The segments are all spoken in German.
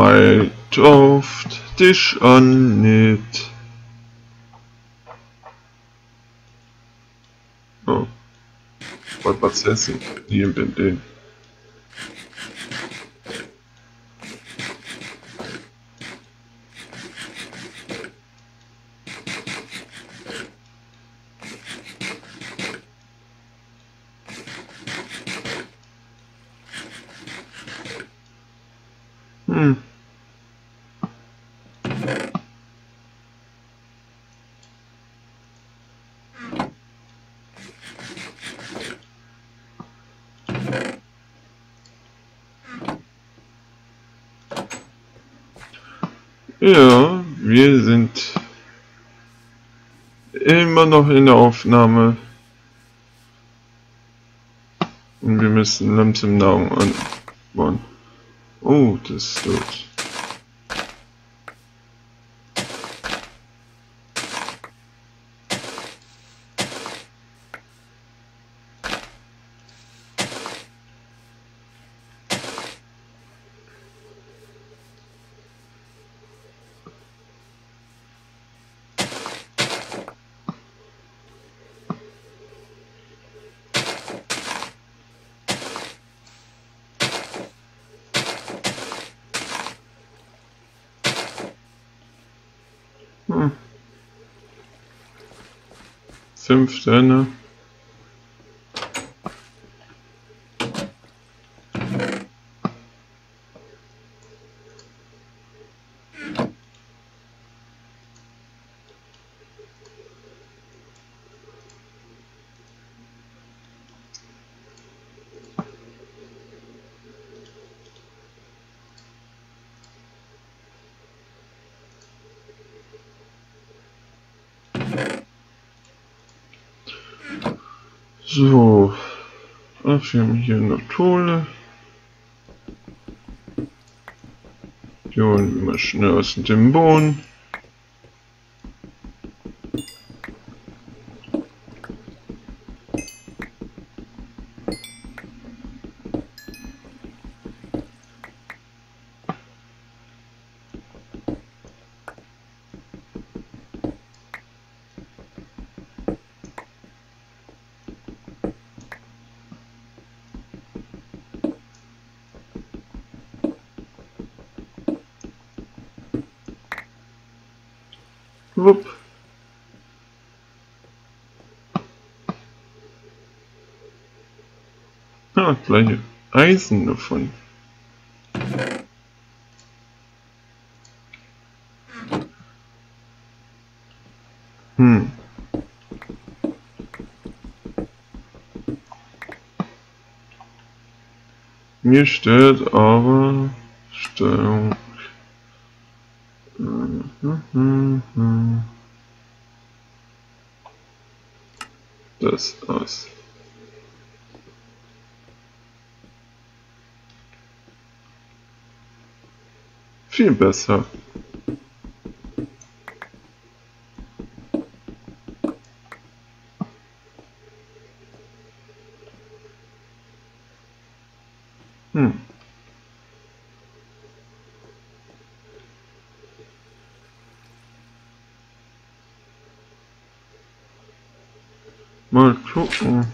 mij toft, dich an nicht. Oh. Was, was ist das? Hier bin den. Hm. Ja, wir sind immer noch in der Aufnahme. Und wir müssen langsam Nahrung anbauen. Oh, das ist gut. Hm. Fünf Sterne. So. Ach, wir haben hier eine Tole. Die holen wir mal schnell aus dem Boden. Wupp. Ah, gleiche Eisen davon. Hm. Mir stört aber Steuerung. Das aus. Viel besser. Hm. Mal gucken.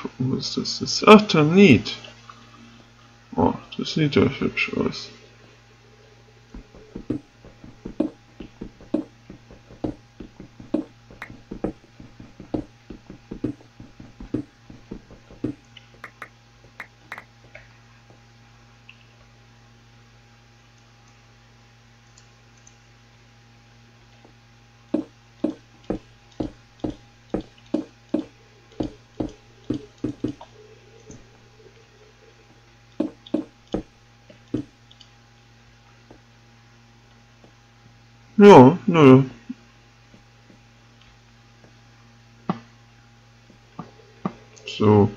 Gucken, was das ist. Ach, Tanit. Oh, das sieht ja hübsch aus. Ja, nö. So.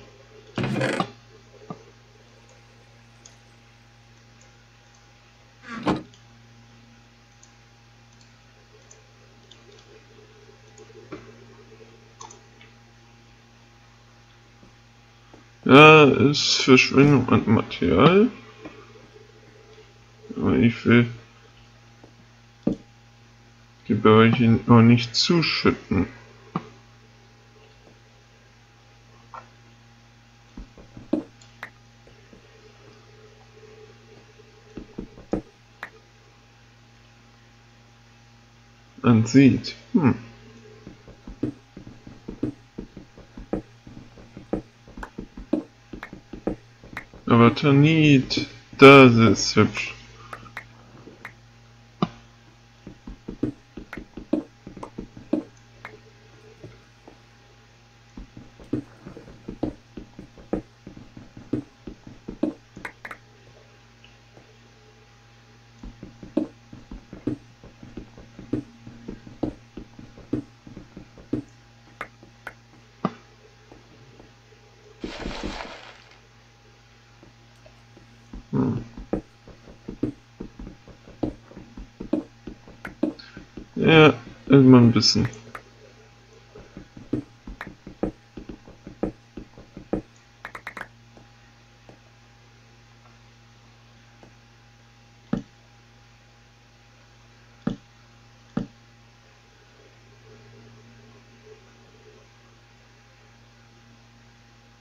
Ja, ist Verschwendung an Material. Aber ich will die Bereiche noch nicht zuschütten. Man sieht. Hm. Aber Tanit, das ist hübsch. Hm. Ja, irgendwann ein bisschen.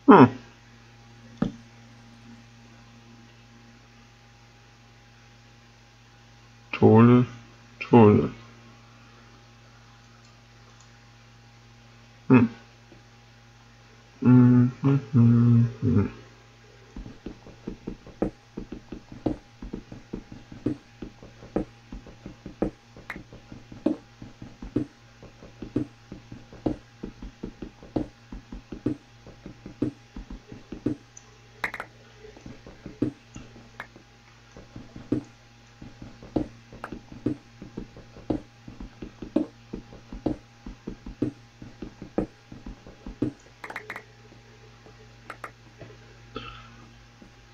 Hm. Tole, Tole. Hm. Hm, hm, hm, hm.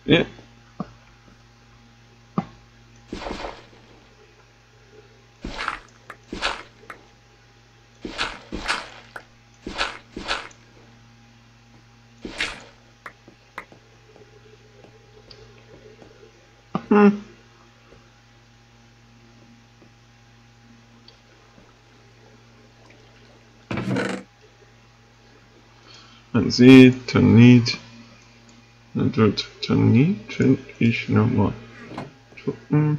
Ja. Hm. Man sieht, Tanit. Und dort Tanit will ich nochmal gucken.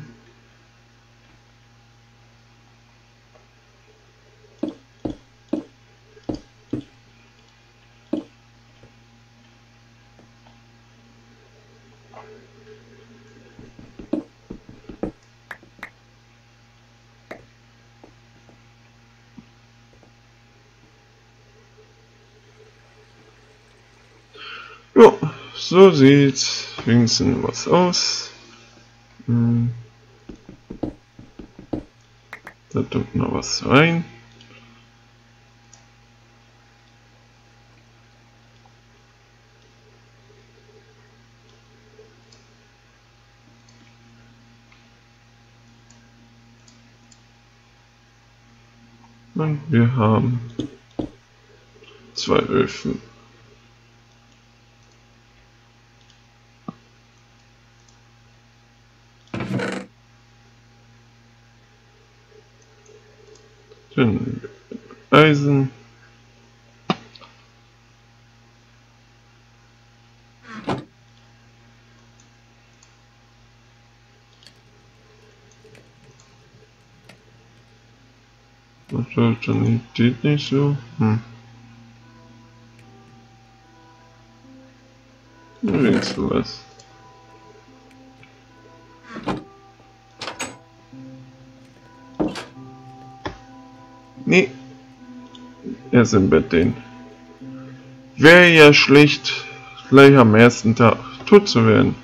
Ja, so sieht wenigstens was aus. Hm. Da tut noch was rein. Und wir haben zwei Öfen. Eisen. Das dann geht nicht so. Hm. Übrigens was. Nee. Er ist im Bett den. Wäre ja schlecht, gleich am ersten Tag tot zu werden.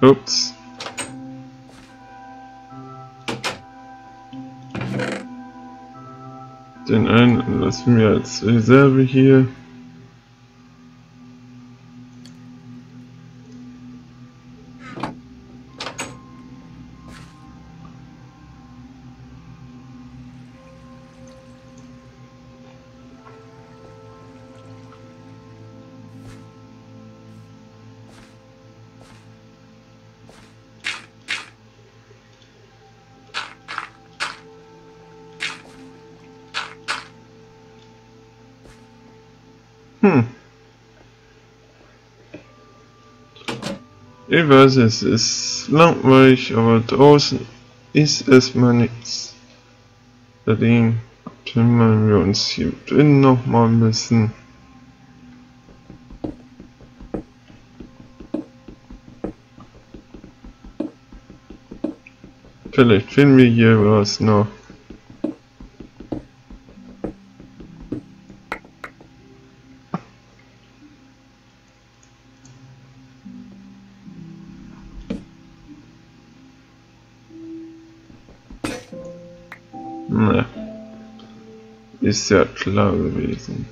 Ups. Den einen lassen wir als Reserve hier. Hm. Ich weiß, es ist langweilig, aber draußen ist erstmal nichts. Deswegen kümmern wir uns hier drin noch mal ein bisschen. Vielleicht finden wir hier was noch. Ist ja klar gewesen.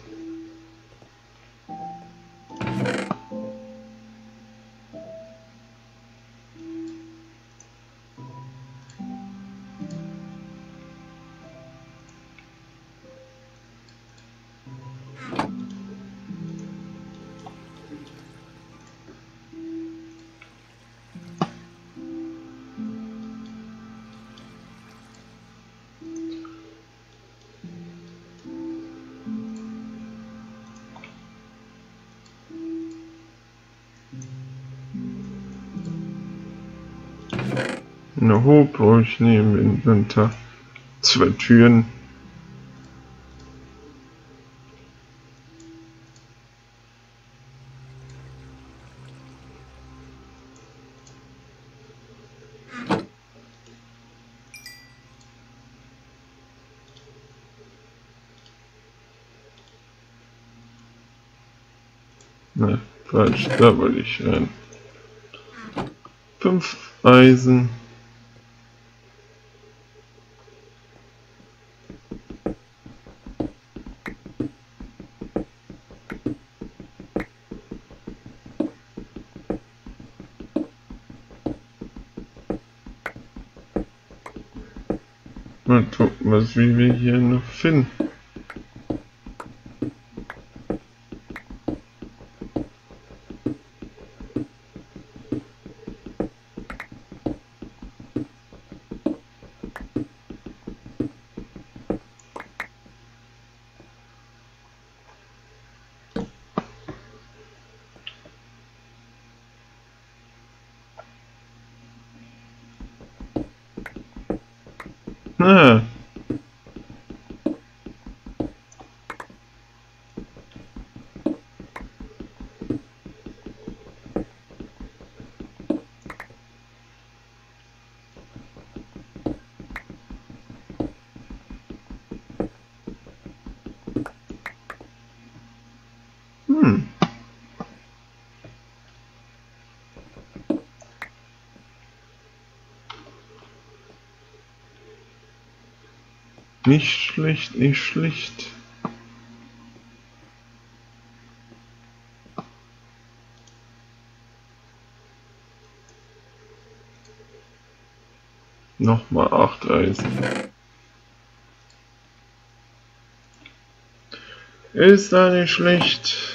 Eine Hochburg neben Inventar. Zwei Türen. Ne, falsch, da wollte ich rein. Fünf Eisen. Mal gucken, was wie wir hier noch finden. Ah. Nicht schlecht, nicht schlecht. Nochmal acht Eisen. Ist da nicht schlecht.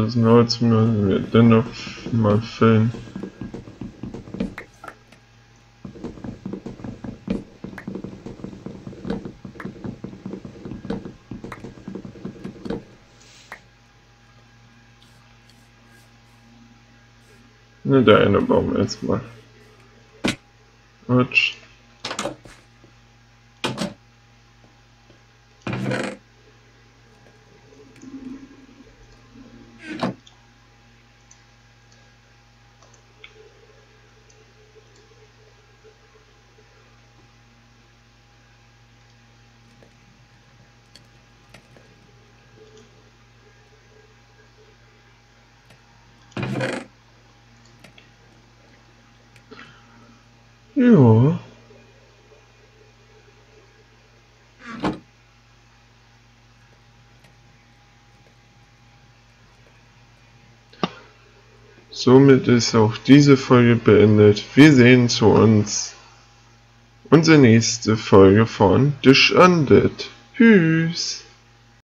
Holz müssen wir dennoch mal fällen. Ne, der eine Baum erstmal. Quatsch. Ja. Somit ist auch diese Folge beendet. Wir sehen zu uns unsere nächste Folge von Dish Undead. Tschüss.